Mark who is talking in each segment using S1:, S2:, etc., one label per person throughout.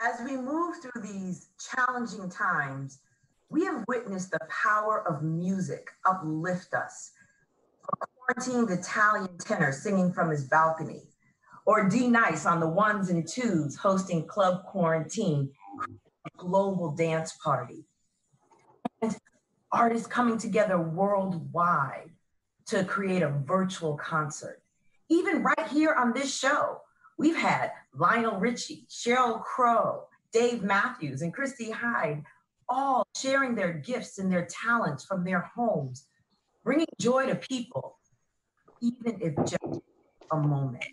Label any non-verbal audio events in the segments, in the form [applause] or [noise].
S1: As we move through these challenging times, we have witnessed the power of music uplift us. A quarantined Italian tenor singing from his balcony, or D Nice on the ones and twos hosting Club Quarantine, global dance party. And artists coming together worldwide to create a virtual concert. Even right here on this show, we've had Lionel Richie, Sheryl Crow, Dave Matthews, and Chrissie Hynde all sharing their gifts and their talents from their homes, bringing joy to people, even if just a moment.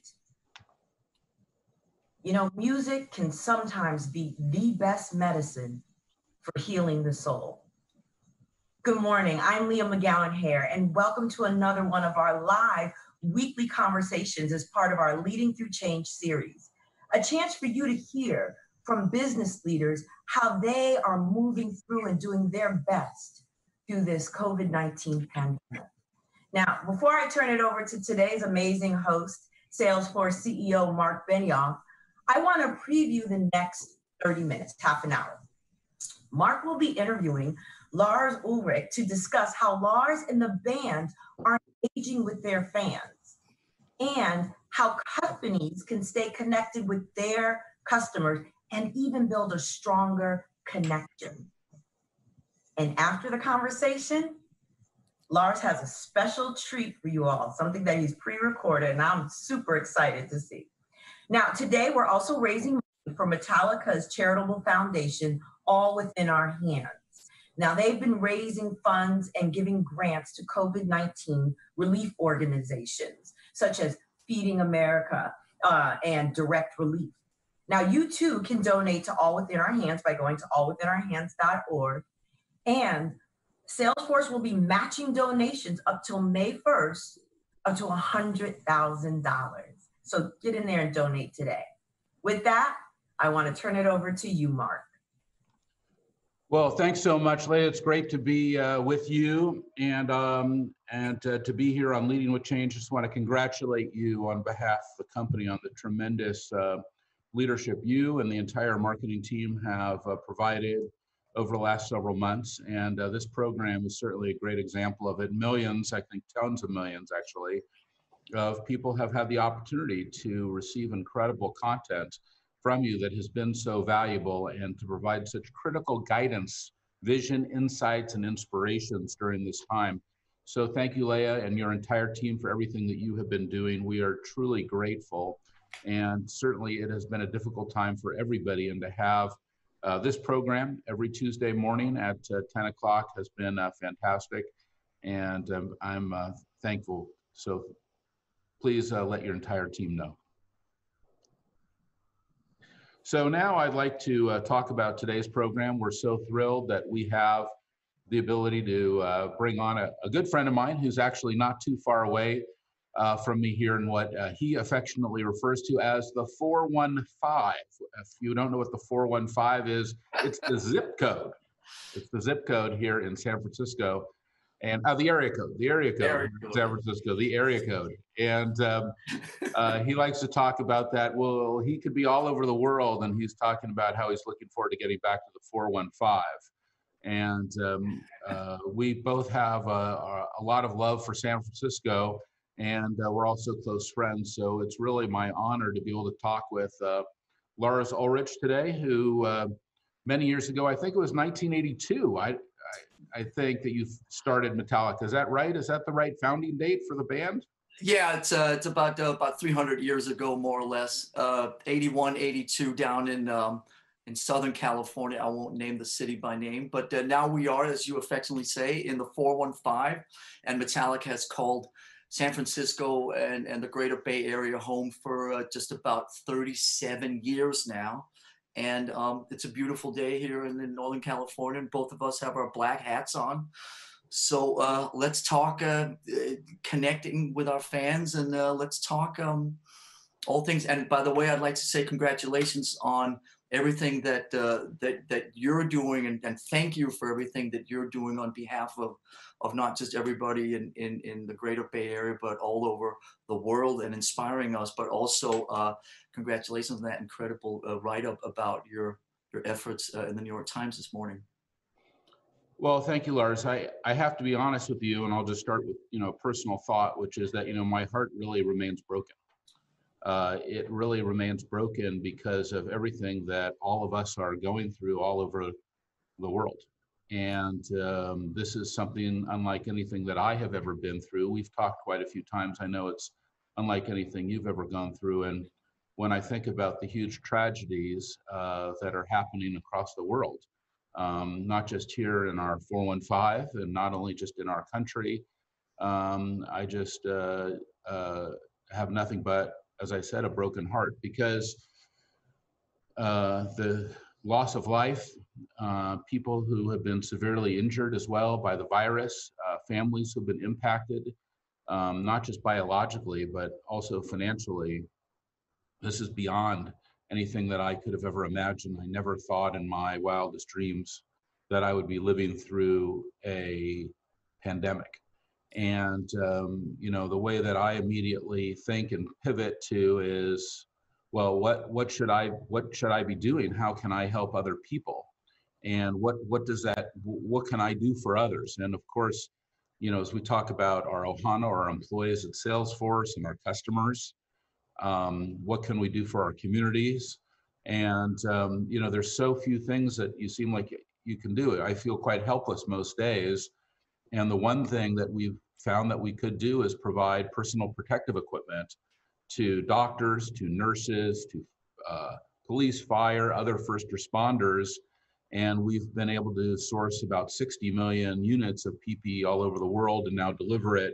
S1: You know, music can sometimes be the best medicine for healing the soul. Good morning. I'm Leah McGowen Hare, and welcome to another one of our live weekly conversations as part of our Leading Through Change series. A chance for you to hear from business leaders how they are moving through and doing their best through this COVID 19 pandemic. Now, before I turn it over to today's amazing host, Salesforce CEO Mark Benioff, I want to preview the next 30 minutes, half an hour. Mark will be interviewing Lars Ulrich to discuss how Lars and the band are engaging with their fans and how companies can stay connected with their customers and even build a stronger connection. And after the conversation, Lars has a special treat for you all, something that he's pre recorded, and I'm super excited to see. Now, today we're also raising money for Metallica's charitable foundation, All Within Our Hands. Now, they've been raising funds and giving grants to COVID 19 relief organizations, such as Feeding America uh, and Direct Relief. Now, you too can donate to All Within Our Hands by going to allwithinourhands.org. And Salesforce will be matching donations up till May 1st up to $100,000. So get in there and donate today. With that, I want to turn it over to you, Mark.
S2: Well, thanks so much, Leah. It's great to be uh, with you and um, and uh, to be here on Leading with Change. Just want to congratulate you on behalf of the company on the tremendous uh, leadership you and the entire marketing team have uh, provided over the last several months. And uh, this program is certainly a great example of it. Millions, I think tons of millions actually, of people have had the opportunity to receive incredible content from you that has been so valuable and to provide such critical guidance, vision, insights, and inspirations during this time. So thank you, Leah, and your entire team for everything that you have been doing. We are truly grateful. And certainly it has been a difficult time for everybody. And to have uh, this program every Tuesday morning at uh, 10 o'clock has been uh, fantastic. And um, I'm uh, thankful. So please uh, let your entire team know. So now I'd like to uh, talk about today's program. We're so thrilled that we have the ability to uh, bring on a, a, good friend of mine who's actually not too far away uh, from me here in what uh, he affectionately refers to as the 415. If you don't know what the 415 is, it's the zip code. It's the zip code here in San Francisco and uh, the area code, the area code, area code. San Francisco, the area code. And um, [laughs] uh, he likes to talk about that. Well, he could be all over the world, and he's talking about how he's looking forward to getting back to the 415. And um, uh, we both have a, a, lot of love for San Francisco, and uh, we're also close friends. So it's really my honor to be able to talk with uh, Lars Ulrich today, who uh, many years ago, I think it was 1982. I, I think that you started Metallica. Is that right? Is that the right founding date for the band?
S3: Yeah, it's uh, it's about uh, about 300 years ago, more or less. Uh, 81, 82, down in um, in Southern California. I won't name the city by name, but uh, now we are, as you affectionately say, in the 415, and Metallica has called San Francisco and, and the Greater Bay Area home for uh, just about 37 years now. And um, it's a beautiful day here in, in, Northern California, and both of us have our black hats on. So uh, let's talk uh, connecting with our fans, and uh, let's talk um, all things. And by the way, I'd like to say congratulations on everything that uh, that that you're doing, and, and thank you for everything that you're doing on behalf of of not just everybody in in, in the Greater Bay Area, but all over the world, and inspiring us. But also, uh, congratulations on that incredible uh, write up about your your efforts uh, in the New York Times this morning.
S2: Well, thank you, Lars. I, I have to be honest with you, and I'll just start with, you know, a personal thought, which is that, you know, my heart really remains broken. Uh, it really remains broken because of everything that all of us are going through all over the world. And um, this is something unlike anything that I have ever been through. We've talked quite a few times. I know it's unlike anything you've ever gone through. And when I think about the huge tragedies uh, that are happening across the world, um, not just here in our 415 and not only just in our country. Um, I just uh, uh, have nothing but, as I said, a broken heart because uh, the loss of life, uh, people who have been severely injured as well by the virus, uh, families who've been impacted, um, not just biologically, but also financially. This is beyond anything that I could have ever imagined. I never thought in my wildest dreams that I would be living through a pandemic. And, um, you know, the way that I immediately think and pivot to is, well, what, what should I, what should I be doing? How can I help other people? And what, what does that, what can I do for others? And of course, you know, as we talk about our Ohana, our employees at Salesforce and our customers, um, what can we do for our communities and um, you know there's so few things that you seem like you can do i feel quite helpless most days and the one thing that we've found that we could do is provide personal protective equipment to doctors to nurses to uh, police fire other first responders. And we've been able to source about 60 million units of ppe all over the world and now deliver it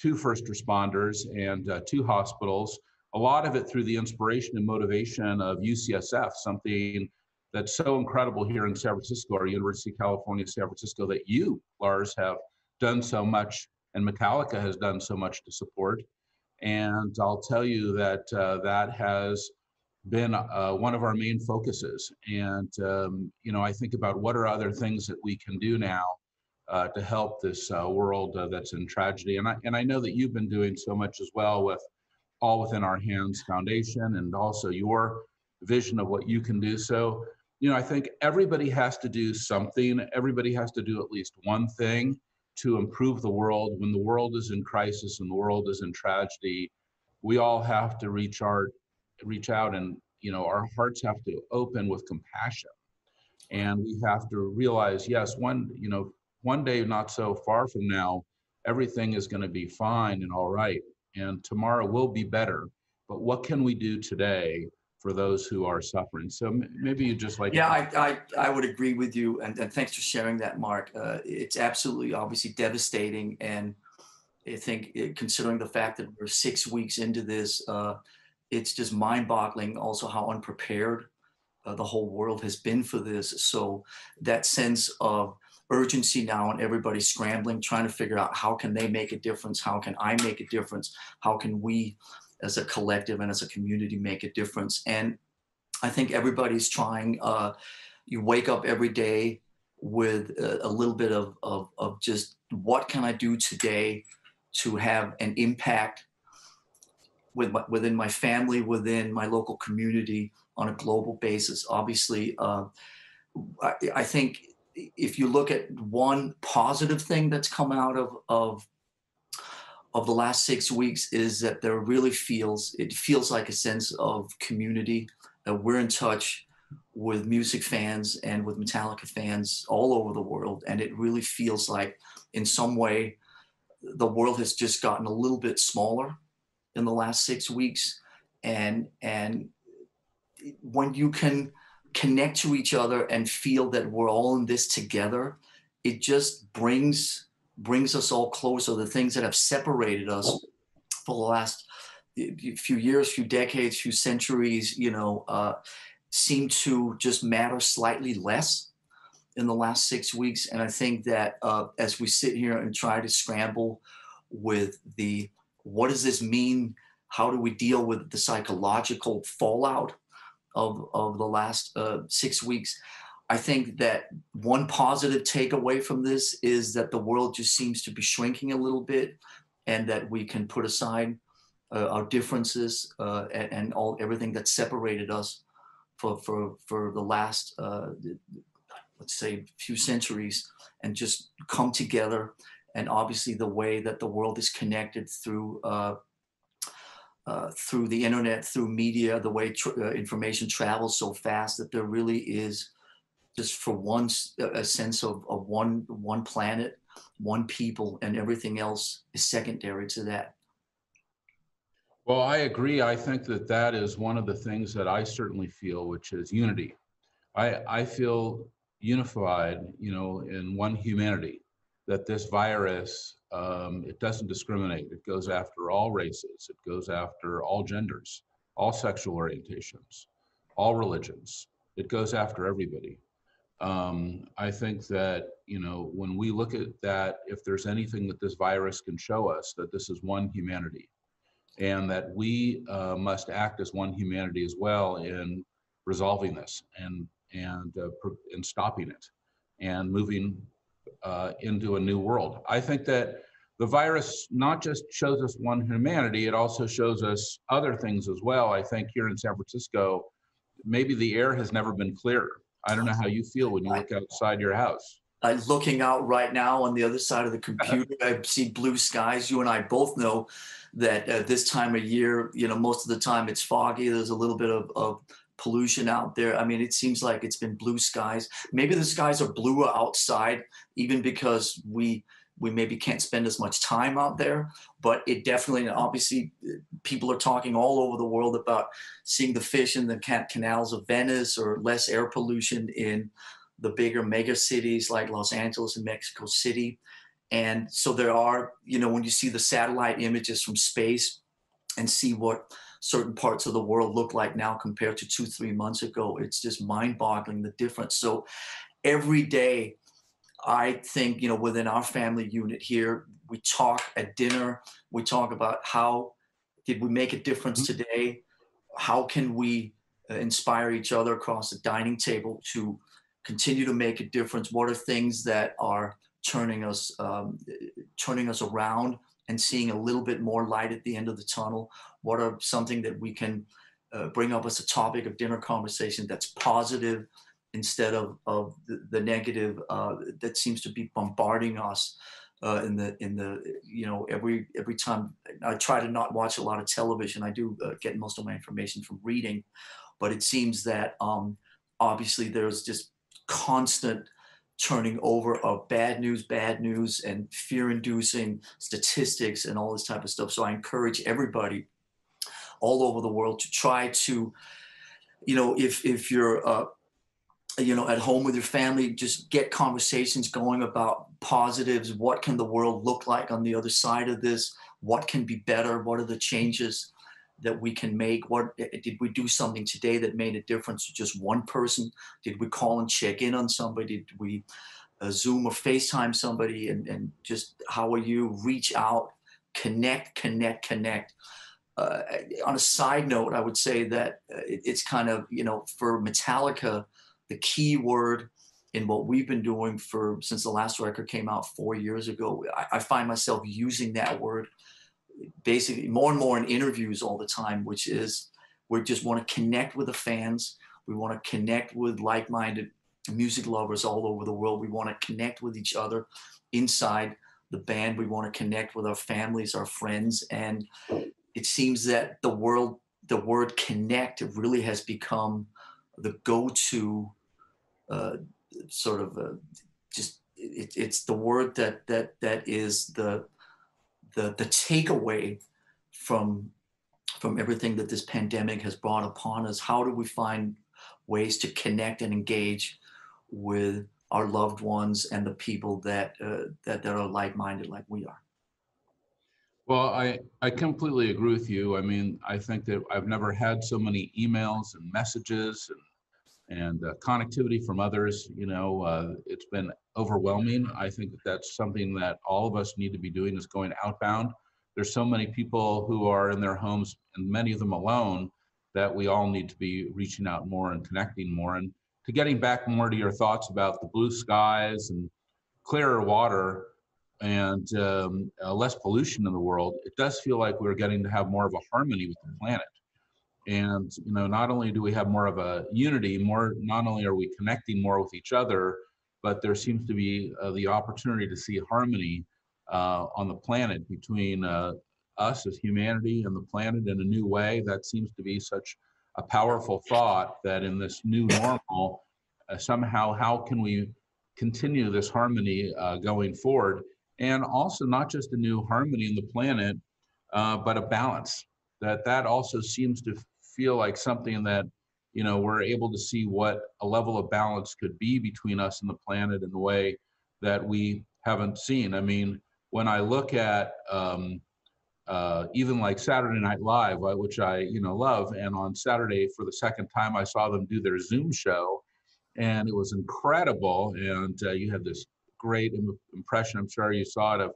S2: to first responders and uh, to hospitals a lot of it through the inspiration and motivation of UCSF, something that's so incredible here in San Francisco, our University of California, San Francisco, that you, Lars, have done so much and Metallica has done so much to support. And I'll tell you that uh, that has been uh, one of our main focuses. And, um, you know, I think about what are other things that we can do now uh, to help this uh, world uh, that's in tragedy. And I, and I know that you've been doing so much as well with all within our hands foundation and also your vision of what you can do. So, you know, I think everybody has to do something. Everybody has to do at least one thing to improve the world. When the world is in crisis and the world is in tragedy, we all have to reach out, reach out and, you know, our hearts have to open with compassion. And we have to realize, yes, one, you know, one day not so far from now, everything is going to be fine and all right and tomorrow will be better. But what can we do today for those who are suffering? So maybe you just like.
S3: Yeah, I, I, I would agree with you. And, and thanks for sharing that, Mark. Uh, it's absolutely obviously devastating. And I think it, considering the fact that we're six weeks into this, uh, it's just mind boggling also how unprepared uh, the whole world has been for this. So that sense of urgency now and everybody scrambling, trying to figure out how can they make a difference? How can I make a difference? How can we as a collective and as a community make a difference? And I think everybody's trying, uh, you wake up every day with a, a little bit of, of, of just what can I do today to have an impact with my, within my family, within my local community on a global basis. Obviously, uh, I, I, think if you look at one positive thing that's come out of of of the last six weeks is that there really feels it feels like a sense of community that we're in touch with music fans and with Metallica fans all over the world. And it really feels like in some way the world has just gotten a little bit smaller in the last six weeks. And and when you can connect to each other and feel that we're all in this together it just brings brings us all closer the things that have separated us for the last few years few decades few centuries you know uh, seem to just matter slightly less in the last six weeks and i think that uh, as we sit here and try to scramble with the what does this mean how do we deal with the psychological fallout of, of the last uh, six weeks. I think that one positive takeaway from this is that the world just seems to be shrinking a little bit and that we can put aside uh, our differences uh, and, and all everything that separated us for, for, for the last, uh, let's say, few centuries and just come together. And obviously, the way that the world is connected through uh, uh, through the internet, through media, the way tr- uh, information travels so fast that there really is just for once a sense of, of one one planet, one people, and everything else is secondary to that.
S2: Well, I agree. I think that that is one of the things that I certainly feel, which is unity. I, I feel unified, you know, in one humanity, that this virus, um, it doesn't discriminate. It goes after all races. It goes after all genders, all sexual orientations, all religions. It goes after everybody. Um, I think that, you know, when we look at that, if there's anything that this virus can show us, that this is one humanity and that we uh, must act as one humanity as well in resolving this and and uh, in stopping it and moving uh, into a new world. I think that the virus not just shows us one humanity, it also shows us other things as well. I think here in San Francisco, maybe the air has never been clearer. I don't know how you feel when you look outside your house.
S3: Uh, looking out right now on the other side of the computer, I see blue skies. You and I both know that uh, this time of year, you know, most of the time it's foggy. There's a little bit of, of pollution out there. I mean, it seems like it's been blue skies. Maybe the skies are bluer outside, even because we we maybe can't spend as much time out there. But it definitely, obviously, people are talking all over the world about seeing the fish in the canals of Venice or less air pollution in the bigger mega cities like Los Angeles and Mexico City. And so there are, you know, when you see the satellite images from space and see what certain parts of the world look like now compared to two, three months ago, it's just mind boggling the difference. So every day, I think, you know, within our family unit here, we talk at dinner, we talk about how did we make a difference mm-hmm. today? How can we uh, inspire each other across the dining table to continue to make a difference? What are things that are turning us um, turning us around and seeing a little bit more light at the end of the tunnel? What are something that we can uh, bring up as a topic of dinner conversation that's positive instead of, of the, the negative uh, that seems to be bombarding us uh, in the in the you know every every time I try to not watch a lot of television. I do uh, get most of my information from reading, but it seems that um, obviously there's just constant turning over of bad news, bad news, and fear-inducing statistics and all this type of stuff. So I encourage everybody all over the world to try to, you know, if if you're uh, you know at home with your family, just get conversations going about positives. What can the world look like on the other side of this? What can be better? What are the changes? that we can make? What eh, eh, did we do something today that made a difference to just one person? Did we call and check in on somebody? Did we uh, Zoom or FaceTime somebody? And, and just how are you? Reach out, connect, connect, connect. Uh, on a side note, I would say that it, it's kind of, you know, for Metallica, the key word in what we've been doing for since the last record came out four years ago, I, I find myself using that word basically more and more in interviews all the time, which is we just want to connect with the fans. We want to connect with like-minded music lovers all over the world. We want to connect with each other inside the band. We want to connect with our families, our friends, and it seems that the world, the word connect, really has become the go-to sort of uh, just it, it's the word that that that is the the, the takeaway from from everything that this pandemic has brought upon us. How do we find ways to connect and engage with our loved ones and the people that uh, that, that are like-minded like we are?
S2: Well i i completely agree with you. I mean i think that i've never had so many emails and messages and and uh, connectivity from others you know uh, it's been overwhelming i think that that's something that all of us need to be doing is going outbound there's so many people who are in their homes and many of them alone that we all need to be reaching out more and connecting more. And to getting back more to your thoughts about the blue skies and clearer water and um, uh, less pollution in the world, it does feel like we're getting to have more of a harmony with the planet. And you know, not only do we have more of a unity, more not only are we connecting more with each other, but there seems to be uh, the opportunity to see harmony uh, on the planet between uh, us as humanity and the planet in a new way. That seems to be such a powerful thought that in this new normal, uh, somehow, how can we continue this harmony uh, going forward? And also, not just a new harmony in the planet, uh, but a balance. That that also seems to feel like something that you know we're able to see what a level of balance could be between us and the planet in a way that we haven't seen. I mean, when I look at um, uh, even like Saturday Night Live, uh, which I you know love, and on Saturday for the second time I saw them do their Zoom show, and it was incredible. And uh, you had this great Im- impression. I'm sure you saw it of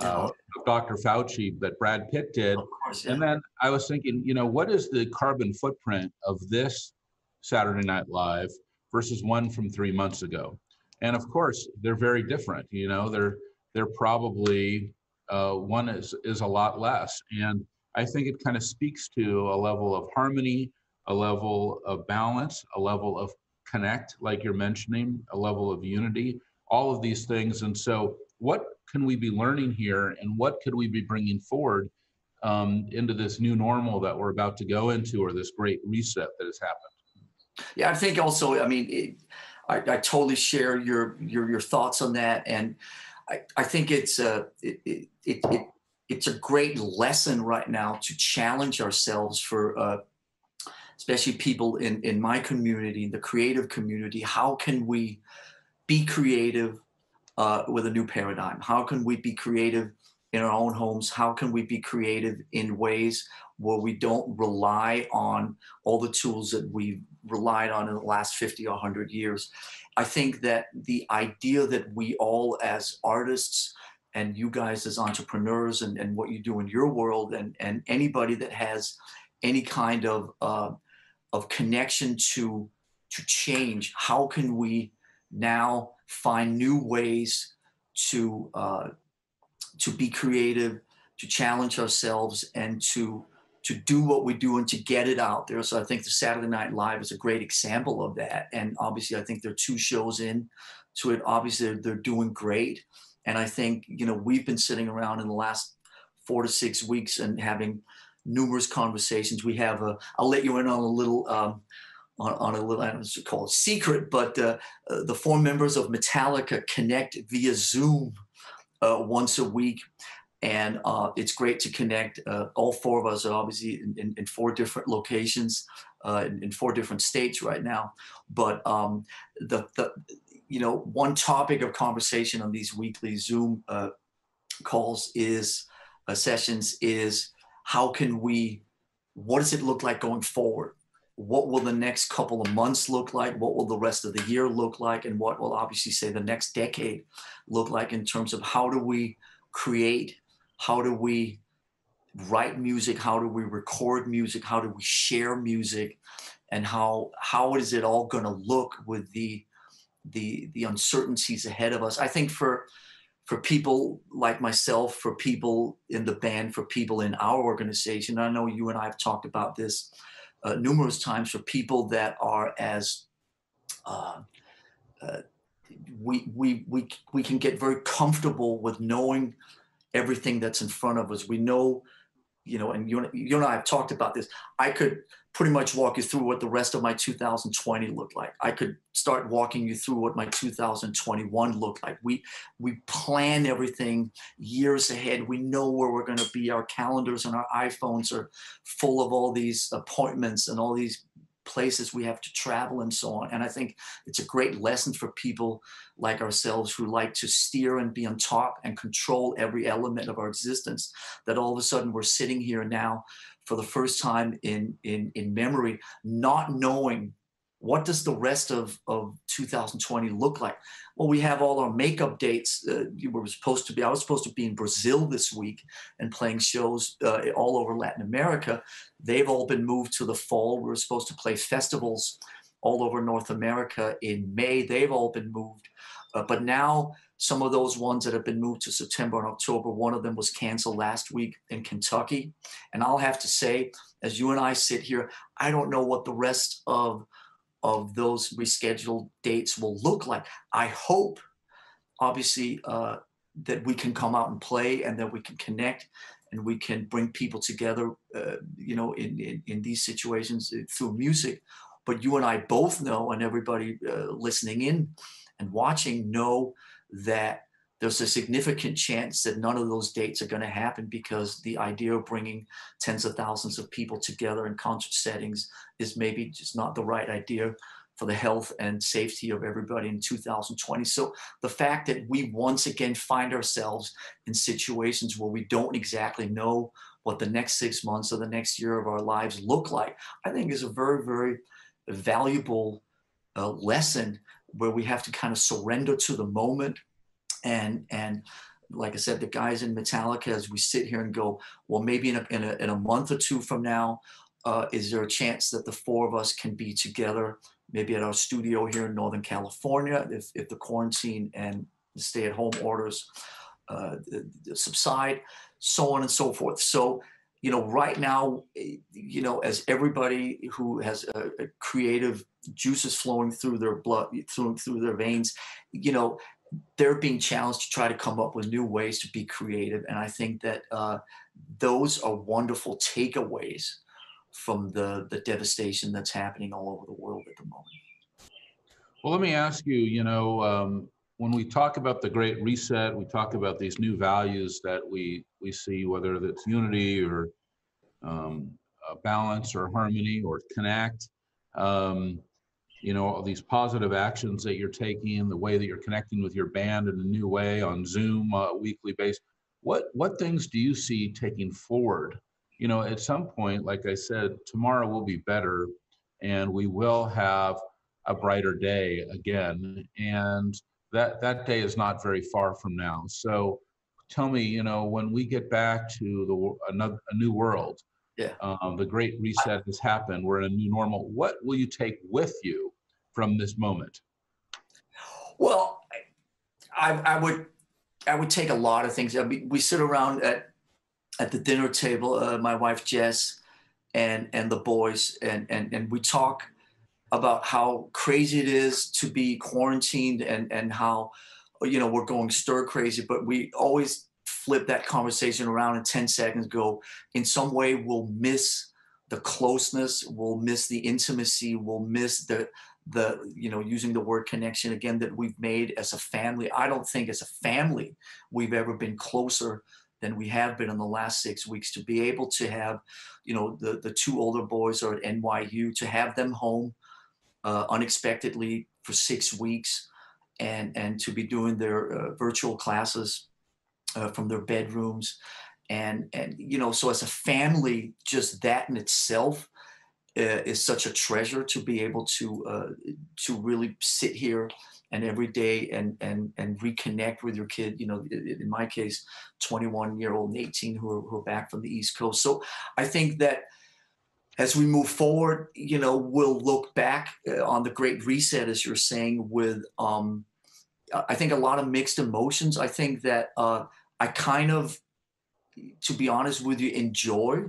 S2: uh, Dr. Fauci that Brad Pitt did.
S3: Of course, yeah.
S2: And then I was thinking, you know, what is the carbon footprint of this Saturday Night Live versus one from three months ago? And of course, they're very different. You know, they're they're probably uh, one is is a lot less. And I think it kind of speaks to a level of harmony, a level of balance, a level of connect, like you're mentioning, a level of unity, all of these things. And so, what can we be learning here, and what could we be bringing forward um, into this new normal that we're about to go into, or this great reset that has happened?
S3: Yeah, I think also, I mean, it, I, I totally share your, your your thoughts on that, and I, I think it's a it, it, it, it it's a great lesson right now to challenge ourselves for uh, especially people in in my community, in the creative community. How can we be creative uh, with a new paradigm? How can we be creative in our own homes? How can we be creative in ways where we don't rely on all the tools that we've relied on in the last 50 or 100 years? I think that the idea that we all, as artists, and you guys as entrepreneurs, and, and what you do in your world, and, and anybody that has any kind of uh, of connection to to change, how can we now find new ways to uh, to be creative, to challenge ourselves, and to to do what we do and to get it out there. So I think the Saturday Night Live is a great example of that. And obviously, I think they're two shows in to it. Obviously, they're, they're doing great. And I think you know we've been sitting around in the last four to six weeks and having numerous conversations. We have a. I'll let you in on a little. Um, on, on a little, I don't know call it secret, but uh, uh, the four members of Metallica connect via Zoom uh, once a week. And uh, it's great to connect. Uh, all four of us are obviously in, in, in four different locations, in, in, four different states right now. But um, the, the, you know, one topic of conversation on these weekly Zoom calls is sessions is how can we, what does it look like going forward? What will the next couple of months look like? What will the rest of the year look like? And what will obviously say the next decade look like in terms of how do we create? How do we write music? How do we record music? How do we share music? And how how is it all going to look with the the the uncertainties ahead of us? I think for for people like myself, for people in the band, for people in our organization, I know you and I have talked about this uh, numerous times for people that are as uh, uh, we, we, we, we can get very comfortable with knowing everything that's in front of us. We know, you know, and you, you and I have talked about this. I could pretty much walk you through what the rest of my 2020 looked like. I could start walking you through what my 2021 looked like. We we plan everything years ahead. We know where we're going to be. Our calendars and our iPhones are full of all these appointments and all these places we have to travel and so on. And I think it's a great lesson for people like ourselves who like to steer and be on top and control every element of our existence. That all of a sudden we're sitting here now for the first time in in in memory, not knowing what does the rest of, of 2020 look like? Well, we have all our makeup dates. Uh, we were supposed to be, I was supposed to be in Brazil this week and playing shows uh, all over Latin America. They've all been moved to the fall. We were supposed to play festivals all over North America in May. They've all been moved. Uh, but now some of those ones that have been moved to September and October, one of them was canceled last week in Kentucky. And I'll have to say, as you and I sit here, I don't know what the rest of of those rescheduled dates will look like. I hope, obviously, uh, that we can come out and play and that we can connect and we can bring people together, uh, you know, in, in, in, these situations uh, through music. But you and I both know, and everybody uh, listening in and watching know that there's a significant chance that none of those dates are going to happen because the idea of bringing tens of thousands of people together in concert settings is maybe just not the right idea for the health and safety of everybody in 2020. So the fact that we once again find ourselves in situations where we don't exactly know what the next six months or the next year of our lives look like, I think is a very, very valuable uh, lesson where we have to kind of surrender to the moment and and like I said, the guys in Metallica, as we sit here and go, well, maybe in a, in a, in a month or two from now, uh, is there a chance that the four of us can be together, maybe at our studio here in Northern California, if, if the quarantine and the stay at home orders uh, subside, so on and so forth. So, you know, right now, you know, as everybody who has a, a creative juices flowing through their blood, through, through their veins, you know, they're being challenged to try to come up with new ways to be creative. And I think that uh, those are wonderful takeaways from the, the devastation that's happening all over the world at the moment.
S2: Well, let me ask you, you know, um, when we talk about the Great Reset, we talk about these new values that we, we see, whether it's unity or um, balance or harmony or connect. Um, you know, all these positive actions that you're taking, the way that you're connecting with your band in a new way on Zoom uh, weekly base. What what things do you see taking forward? You know, at some point, like I said, tomorrow will be better, and we will have a brighter day again, and that that day is not very far from now. So, tell me, you know, when we get back to the another a new world,
S3: yeah.
S2: Um, the great reset has happened. We're in a new normal. What will you take with you from this moment?
S3: Well, I, I would I would take a lot of things. I mean, we sit around at at the dinner table, uh, my wife Jess and and the boys, and and and we talk about how crazy it is to be quarantined and and how you know we're going stir crazy, but we always flip that conversation around in 10 seconds, go, in some way, we'll miss the closeness, we'll miss the intimacy, we'll miss the, the you know using the word connection again that we've made as a family. I don't think as a family we've ever been closer than we have been in the last six weeks. To be able to have you know the the two older boys are at nyu to have them home uh, unexpectedly for six weeks and and to be doing their uh, virtual classes uh, from their bedrooms. And and you know so as a family just that in itself uh, is such a treasure to be able to uh, to really sit here and every day and and and reconnect with your kid you know in my case 21 year old and 18 who are, who are back from the east coast. So i think that as we move forward you know we'll look back uh, on the great reset as you're saying with um i think a lot of mixed emotions. I think that uh I kind of, to be honest with you, enjoy,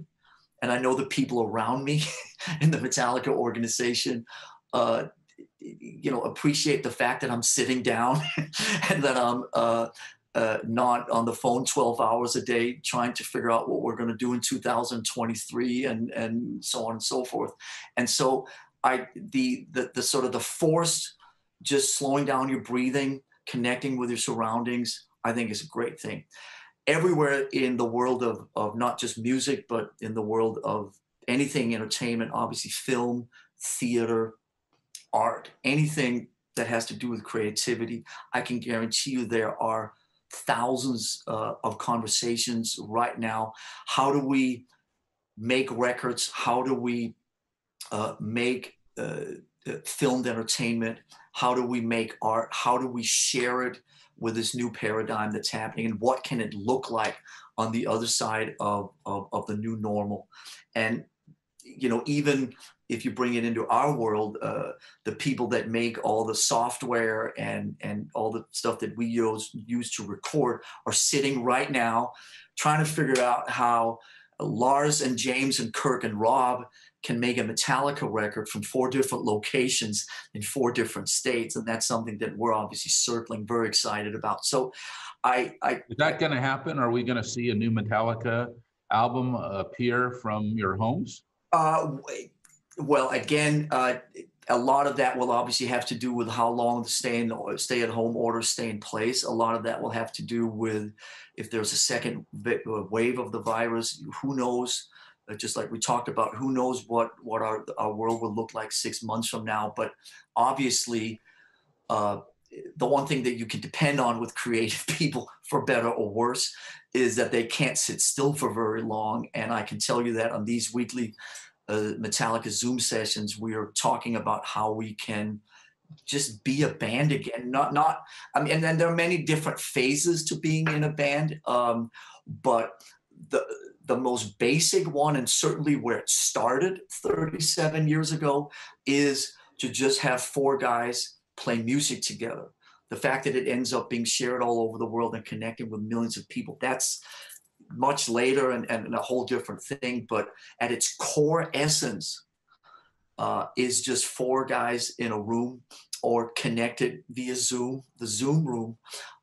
S3: and I know the people around me [laughs] in the Metallica organization, uh, you know, appreciate the fact that I'm sitting down [laughs] and that I'm uh, uh, not on the phone 12 hours a day trying to figure out what we're going to do in 2023 and and so on and so forth. And so I the the, the sort of the forced just slowing down your breathing, connecting with your surroundings I think is a great thing. Everywhere in the world of, of not just music, but in the world of anything entertainment, obviously film, theater, art, anything that has to do with creativity, I can guarantee you there are thousands uh, of conversations right now. How do we make records? How do we uh, make uh, uh, filmed entertainment? How do we make art? How do we share it with this new paradigm that's happening? And what can it look like on the other side of, of, of the new normal? And, you know, even if you bring it into our world, uh, the people that make all the software and and all the stuff that we use use to record are sitting right now trying to figure out how Lars and James and Kirk and Rob can make a Metallica record from four different locations in four different states, and that's something that we're obviously circling, very excited about. So, I, I
S2: Is that going to happen? Are we going to see a new Metallica album appear from your homes?
S3: uh, well, again, uh, a lot of that will obviously have to do with how long the stay in stay at home orders stay in place. A lot of that will have to do with if there's a second uh, wave of the virus. Who knows? Just like we talked about, who knows what what our our world will look like six months from now? But obviously, uh, the one thing that you can depend on with creative [laughs] people, for better or worse, is that they can't sit still for very long. And I can tell you that on these weekly uh, Metallica Zoom sessions, we are talking about how we can just be a band again. Not, not. I mean, and then there are many different phases to being in a band, um, but the the most basic one, and certainly where it started 37 years ago, is to just have four guys play music together. The fact that it ends up being shared all over the world and connecting with millions of people, that's much later and, and a whole different thing. But at its core essence, uh, is just four guys in a room or connected via Zoom, the Zoom room,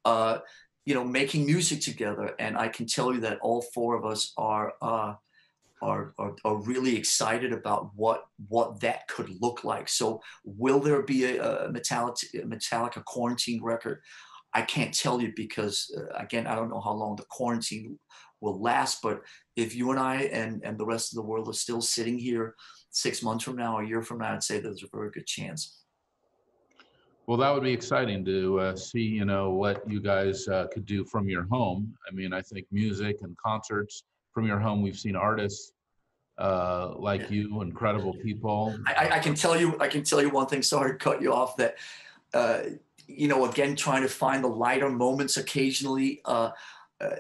S3: uh, you know, making music together. And I can tell you that all four of us are. Uh, are, are, are really excited about what what that could look like. So, will there be a, a Metallica, Metallica quarantine record? I can't tell you because uh, again, I don't know how long the quarantine will last. But if you and I and and the rest of the world are still sitting here six months from now, a year from now, I'd say there's a very good chance.
S2: Well, that would be exciting to uh, see, you know, what you guys uh, could do from your home. I mean, I think music and concerts from your home. We've seen artists uh, like you, incredible people.
S3: I, I can tell you, I can tell you one thing. Sorry to cut you off. That uh, you know, again, trying to find the lighter moments occasionally. Uh, uh,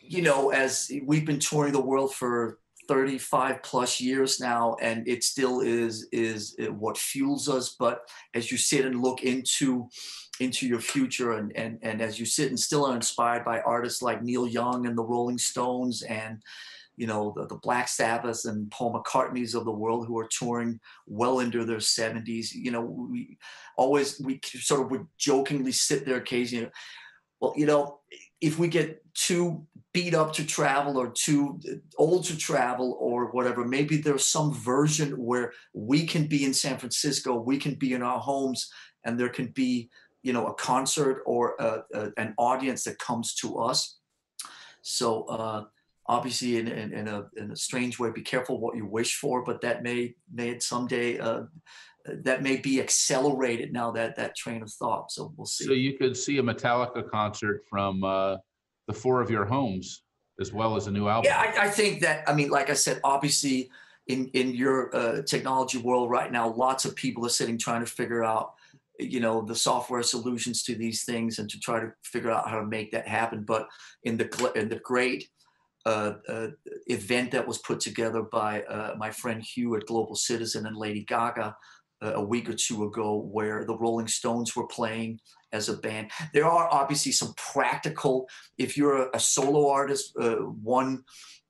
S3: you know, as we've been touring the world for 35 plus years now, and it still is is uh, what fuels us. But as you sit and look into into your future, and and and as you sit and still are inspired by artists like Neil Young and the Rolling Stones and you know, the, the Black Sabbaths and Paul McCartney's of the world who are touring well into their 70s. You know, we always, we sort of would jokingly sit there occasionally. Well, you know, if we get too beat up to travel or too old to travel or whatever, maybe there's some version where we can be in San Francisco, we can be in our homes, and there can be, you know, a concert or a, a, an audience that comes to us. So, uh, obviously in, in, in, a, in a strange way be careful what you wish for but that may may someday uh, that may be accelerated now that that train of thought so we'll see
S2: So you could see a Metallica concert from uh, the four of your homes as well as a new album.
S3: yeah I, I think that i mean like i said obviously in in your uh, technology world right now lots of people are sitting trying to figure out you know the software solutions to these things and to try to figure out how to make that happen but in the in the great uh, uh, event that was put together by uh, my friend Hugh at Global Citizen and Lady Gaga a week or two ago, where the Rolling Stones were playing as a band. There are obviously some practical. If you're a, a solo artist, uh, one,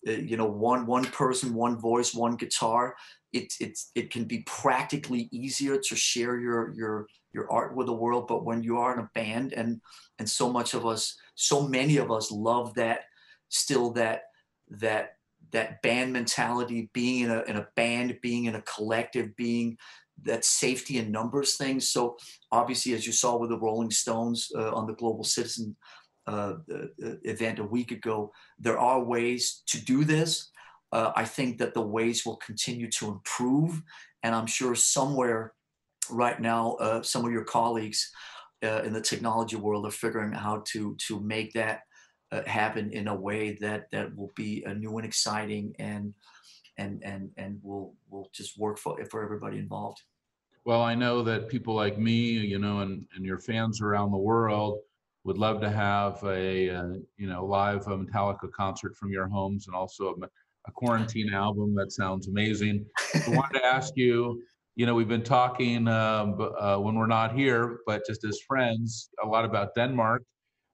S3: uh, you know, one one person, one voice, one guitar. It, it's it can be practically easier to share your your your art with the world but when you are in a band and and so much of us so many of us love that still that that that band mentality being in a, in a band being in a collective being that safety and numbers thing. So obviously as you saw with the rolling stones uh, on the global citizen uh, event a week ago there are ways to do this. Uh, i think that the ways will continue to improve. And i'm sure somewhere right now uh, some of your colleagues uh, in the technology world are figuring out how to to make that uh, happen in a way that that will be a new and exciting and and and and will will just work for for everybody involved.
S2: Well, I know that people like me, you know, and, and your fans around the world would love to have a, uh, you know, live uh, Metallica concert from your homes and also a, a quarantine album. That sounds amazing. I [laughs] wanted to ask you, you know, we've been talking um, uh, when we're not here, but just as friends, a lot about Denmark.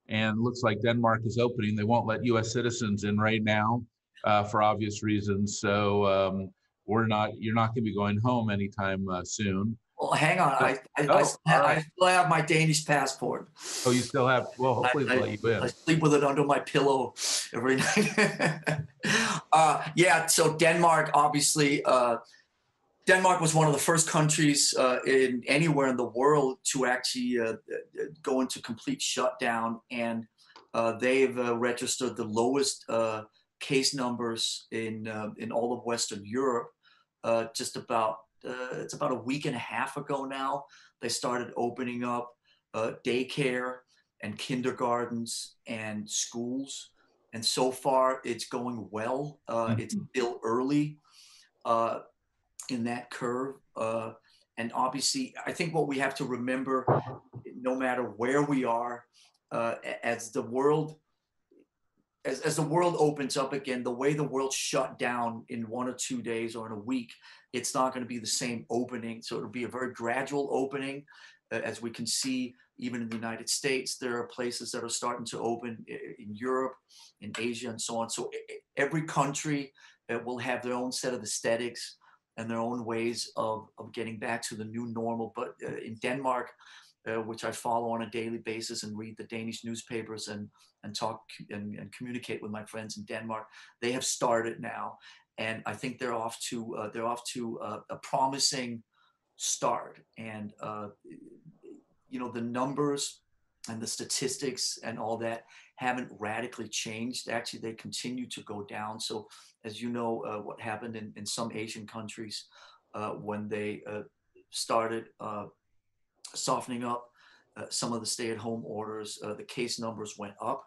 S2: And looks like Denmark is opening. They won't let US citizens in right now uh, for obvious reasons. So um, we're not, you're not going to be going home anytime uh, soon.
S3: Well, hang on. I, I,
S2: Oh,
S3: I, still have, I still have my Danish passport.
S2: Oh, you still have, well, hopefully let you
S3: I sleep with it under my pillow every [laughs] night. uh, yeah, so Denmark, obviously, uh, Denmark was one of the first countries uh, in anywhere in the world to actually uh, uh, go into complete shutdown, and uh, they've uh, registered the lowest uh, case numbers in uh, in all of Western Europe. Uh, just about uh, it's about a week and a half ago now. They started opening up uh, daycare and kindergartens and schools. And so far, it's going well. Uh, It's still early uh, in that curve. Uh, and obviously, I think what we have to remember, no matter where we are, uh, as the world as, as the world opens up again, the way the world shut down in one or two days or in a week, it's not going to be the same opening. So it'll be a very gradual opening. Uh, as we can see, even in the United States, there are places that are starting to open in Europe, in Asia, and so on. So every country uh, will have their own set of aesthetics and their own ways of, of getting back to the new normal. But uh, in Denmark, uh, which I follow on a daily basis and read the Danish newspapers and and talk and, and communicate with my friends in Denmark, they have started now, and I think they're off to uh, they're off to uh, a promising start. And uh, you know the numbers and the statistics and all that haven't radically changed. Actually, they continue to go down. So, as you know, uh, what happened in, in some Asian countries uh, when they started softening up uh, some of the stay-at-home orders, uh, the case numbers went up.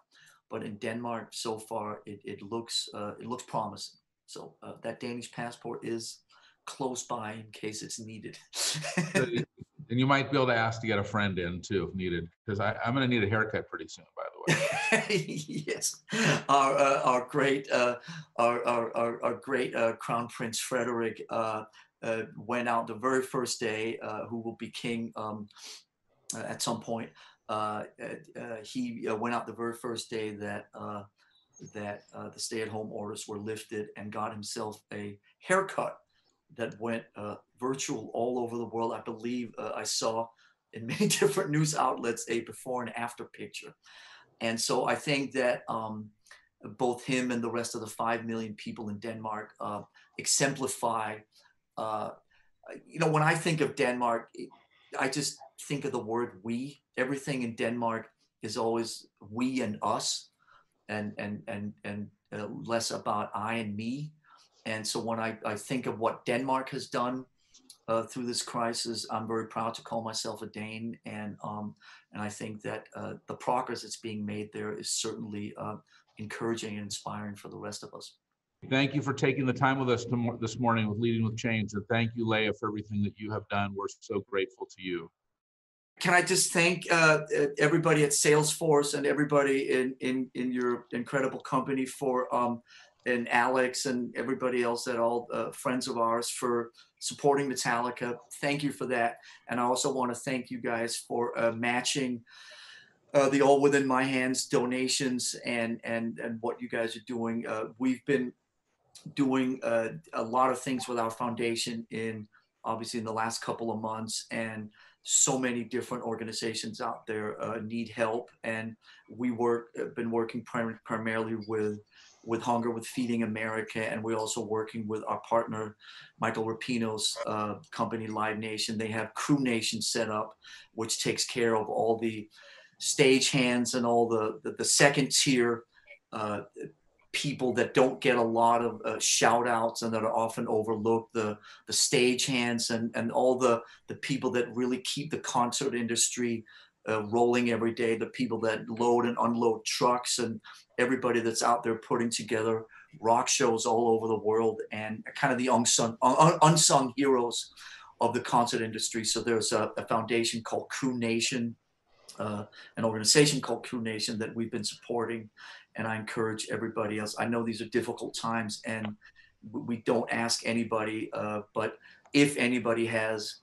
S3: But in Denmark, so far, it, it looks uh, it looks promising. So uh, that Danish passport is close by in case it's needed. [laughs]
S2: And you might be able to ask to get a friend in too if needed, because I'm going to need a haircut pretty soon, by the way. [laughs]
S3: yes, our uh, our great uh, our, our our our great uh, Crown Prince Frederik uh, went out the very first day, uh, who will be king um, uh, at some point. He went out the very first day that that the stay-at-home orders were lifted and got himself a haircut that went virtual all over the world. I believe I saw in [laughs] many different news outlets a before and after picture. And so I think that um, both him and the rest of the 5 million people in Denmark uh, exemplify, uh, you know, when I think of Denmark, I just think of the word we. Everything in Denmark is always we and us and, and, and, and uh, less about I and me. And so when I, I think of what Denmark has done uh, through this crisis, I'm very proud to call myself a Dane. And um, and I think that uh, the progress that's being made there is certainly uh, encouraging and inspiring for the rest of us.
S2: Thank you for taking the time with us this morning with Leading with Change. And thank you, Leah, for everything that you have done. We're so grateful to you.
S3: Can I just thank uh, uh, everybody at Salesforce and everybody in in in your incredible company for um, and Alex and everybody else at all uh, friends of ours for supporting Metallica. Thank you for that, and I also want to thank you guys for uh, matching uh, the all within my hands donations and and and what you guys are doing. Uh, we've been doing uh, a lot of things with our foundation in obviously in the last couple of months and so many different organizations out there uh, need help. And we work uh, been working prim- primarily with with hunger with feeding america and we're also working with our partner michael rapino's uh, company live nation. They have crew nation set up which takes care of all the stage hands and all the the, the second tier uh, people that don't get a lot of uh, shout outs and that are often overlooked the the stage hands and and all the the people that really keep the concert industry uh, rolling every day the people that load and unload trucks and everybody that's out there putting together rock shows all over the world and kind of the unsung un- unsung heroes of the concert industry. So there's a, a foundation called Crew Nation, uh, an organization called Crew Nation that we've been supporting, and I encourage everybody else. I know these are difficult times, and we don't ask anybody, uh, but if anybody has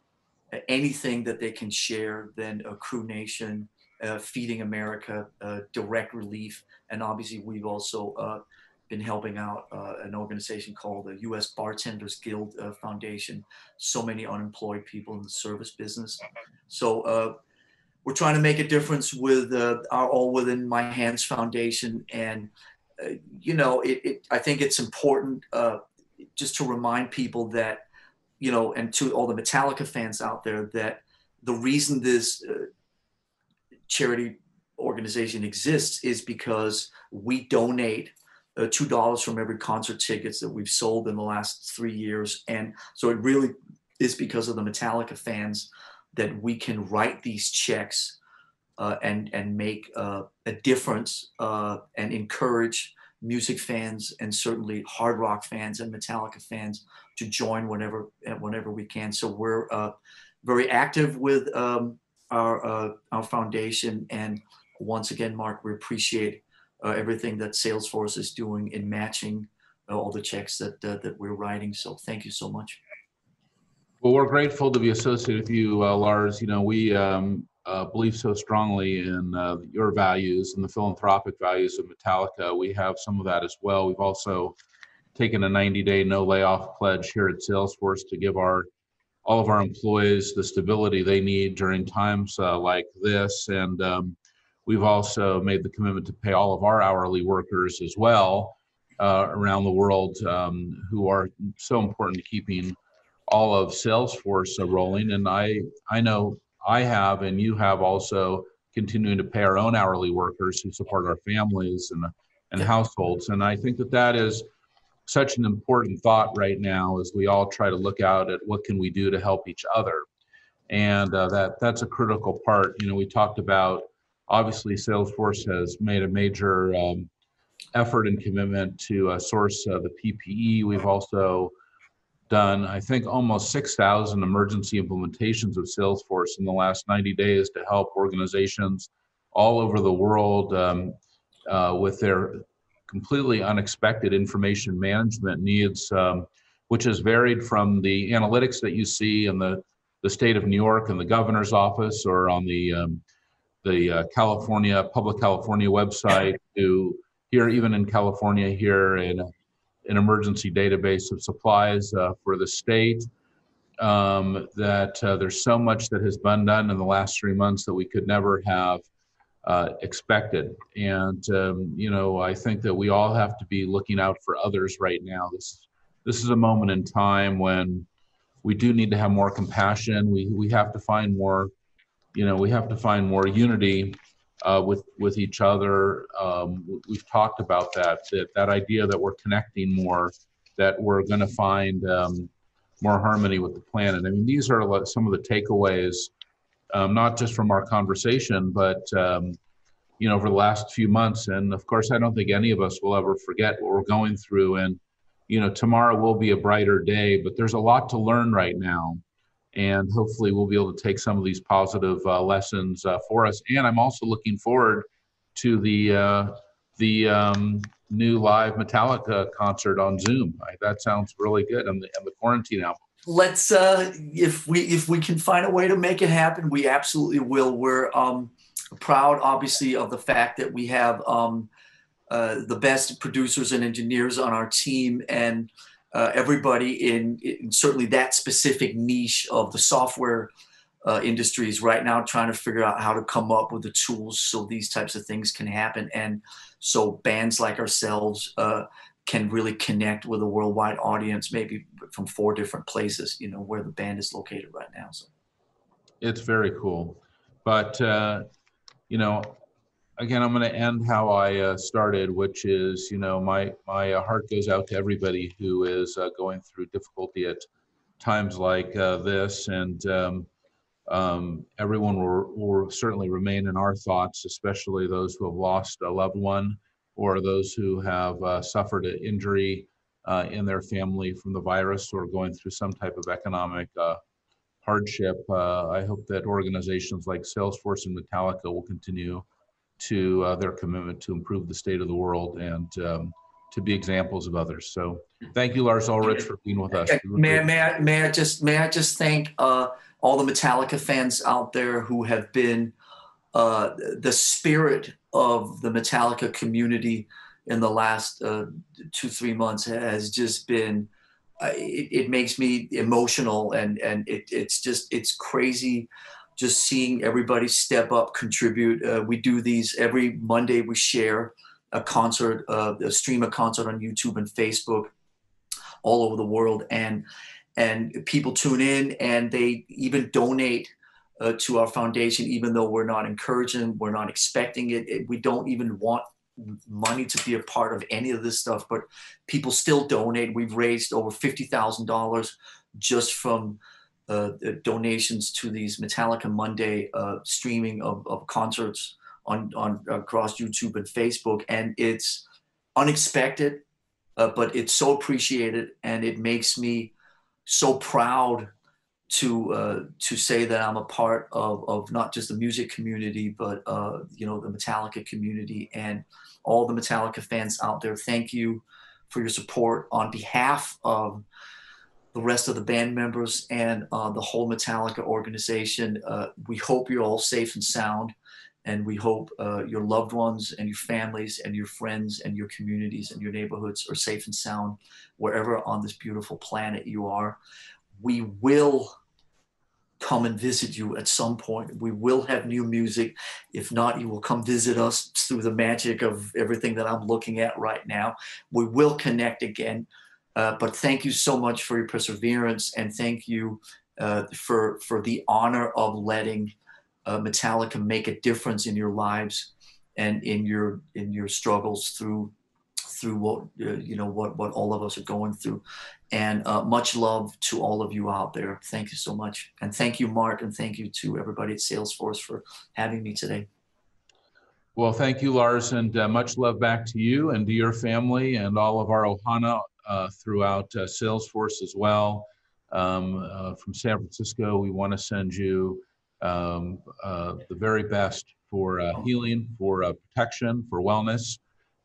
S3: anything that they can share, then a Crew Nation, uh, Feeding America, uh, Direct Relief, and obviously we've also uh, been helping out uh, an organization called the U.S. Bartenders Guild uh, Foundation. So many unemployed people in the service business. So uh, we're trying to make a difference with uh, our All Within My Hands Foundation, and uh, you know, it, it, I think it's important uh, just to remind people that, you know, and to all the Metallica fans out there that the reason this uh, charity organization exists is because we donate uh, two dollars from every concert tickets that we've sold in the last three years, and so it really is because of the Metallica fans that we can write these checks uh, and and make uh, a difference uh, and encourage music fans and certainly hard rock fans and Metallica fans to join whenever whenever we can. So we're uh, very active with um, our uh, our foundation, and once again, Mark, we appreciate uh, everything that Salesforce is doing in matching all the checks that that we're writing. So thank you so much.
S2: Well, we're grateful to be associated with you, uh, Lars. You know, we um, uh, believe so strongly in uh, your values and the philanthropic values of Metallica. We have some of that as well. We've also taken a 90-day no layoff pledge here at Salesforce to give our all of our employees the stability they need during times uh, like this. And um, we've also made the commitment to pay all of our hourly workers as well uh, around the world um, who are so important to keeping all of Salesforce rolling. And I, I know I have, and you have also continuing to pay our own hourly workers who support our families and, and households. And I think that that is such an important thought right now as we all try to look out at what can we do to help each other. And uh, that that's a critical part. You know, we talked about obviously Salesforce has made a major um, effort and commitment to uh, source uh, the PPE. We've also done, I think, almost 6,000 emergency implementations of Salesforce in the last 90 days to help organizations all over the world um, uh, with their completely unexpected information management needs, um, which has varied from the analytics that you see in the, the state of New York and the governor's office or on the, um, the uh, California, Public California website to here, even in California, here in an emergency database of supplies uh, for the state. Um, that uh, there's so much that has been done in the last three months that we could never have uh, expected. And um, you know, I think that we all have to be looking out for others right now. This this is a moment in time when we do need to have more compassion. We we have to find more, you know, we have to find more unity uh, with with each other. Um, we've talked about that, that that idea that we're connecting more, that we're going to find um, more harmony with the planet. I mean, these are some of the takeaways, um, not just from our conversation, but um, you know, over the last few months. And of course, I don't think any of us will ever forget what we're going through. And you know, tomorrow will be a brighter day, but there's a lot to learn right now and hopefully we'll be able to take some of these positive uh, lessons uh, for us. And I'm also looking forward to the uh, the um, new live Metallica concert on Zoom. I, that sounds really good, and the, and the quarantine album.
S3: Let's uh, if we if we can find a way to make it happen, we absolutely will. We're um, proud, obviously, of the fact that we have um, uh, the best producers and engineers on our team, and uh, everybody in, in, certainly that specific niche of the software uh, industries right now trying to figure out how to come up with the tools so these types of things can happen. And so bands like ourselves uh, can really connect with a worldwide audience maybe from four different places you know where the band is located right now so.
S2: It's very cool. But uh, you know again, I'm going to end how I uh, started, which is, you know, my my uh, heart goes out to everybody who is uh, going through difficulty at times like uh, this, and um, um, everyone will, will certainly remain in our thoughts, especially those who have lost a loved one or those who have uh, suffered an injury uh, in their family from the virus or going through some type of economic hardship. I hope that organizations like Salesforce and Metallica will continue to uh, their commitment to improve the state of the world and um, to be examples of others. So thank you, Lars Ulrich, for being with us.
S3: May, may I, may I just, may I just thank uh, all the Metallica fans out there who have been uh, the spirit of the Metallica community in the last uh, two, three months has just been, uh, it, it makes me emotional and, and it, it's just, it's crazy just seeing everybody step up, contribute. Uh, we do these every Monday, we share a concert, uh, a stream a concert on YouTube and Facebook all over the world and and people tune in and they even donate uh, to our foundation even though we're not encouraging we're not expecting it, it we don't even want money to be a part of any of this stuff but people still donate we've raised over $50000 just from uh, the donations to these metallica monday uh, streaming of, of concerts on, on across youtube and facebook. And it's unexpected uh, but it's so appreciated and it makes me so proud to uh, to say that I'm a part of, of not just the music community but uh, you know the Metallica community and all the Metallica fans out there. Thank you for your support on behalf of the rest of the band members and uh, the whole Metallica organization uh, we hope you're all safe and sound and we hope uh, your loved ones and your families and your friends and your communities and your neighborhoods are safe and sound wherever on this beautiful planet you are. We will come and visit you at some point. We will have new music. If not, you will come visit us through the magic of everything that I'm looking at right now. We will connect again. Uh, but thank you so much for your perseverance and thank you uh, for for the honor of letting uh, Metallica make a difference in your lives and in your in your struggles through through what uh, you know what what all of us are going through. And uh, much love to all of you out there. Thank you so much. And thank you mark and thank you to everybody at salesforce for having me today.
S2: Well, thank you, Lars, and uh, much love back to you and to your family and all of our Ohana throughout uh, Salesforce as well. Um, uh, from San Francisco, we want to send you um, uh, the very best for uh, healing, for uh, protection, for wellness,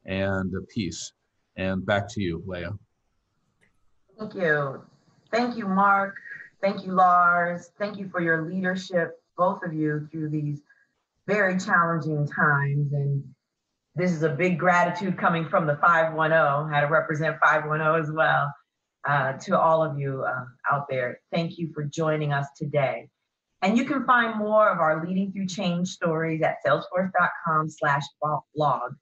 S2: and uh, peace. And back to you, Leah.
S1: Thank you. Thank you, Mark. Thank you, Lars. Thank you for your leadership, both of you, through these very challenging times. And this is a big gratitude coming from the 510, how to represent 510 as well, uh, to all of you uh, out there. Thank you for joining us today. And you can find more of our Leading Through Change stories at salesforce.com slash blog.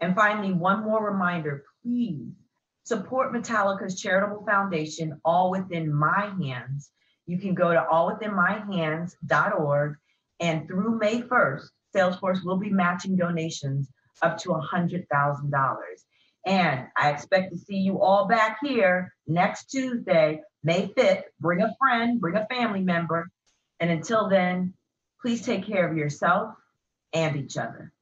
S1: And finally, one more reminder, please support Metallica's charitable foundation, All Within My Hands. You can go to allwithinmyhands.org and through May 1st, Salesforce will be matching donations up to $100,000. And I expect to see you all back here next Tuesday, May 5th. Bring a friend, bring a family member. And until then, please take care of yourself and each other.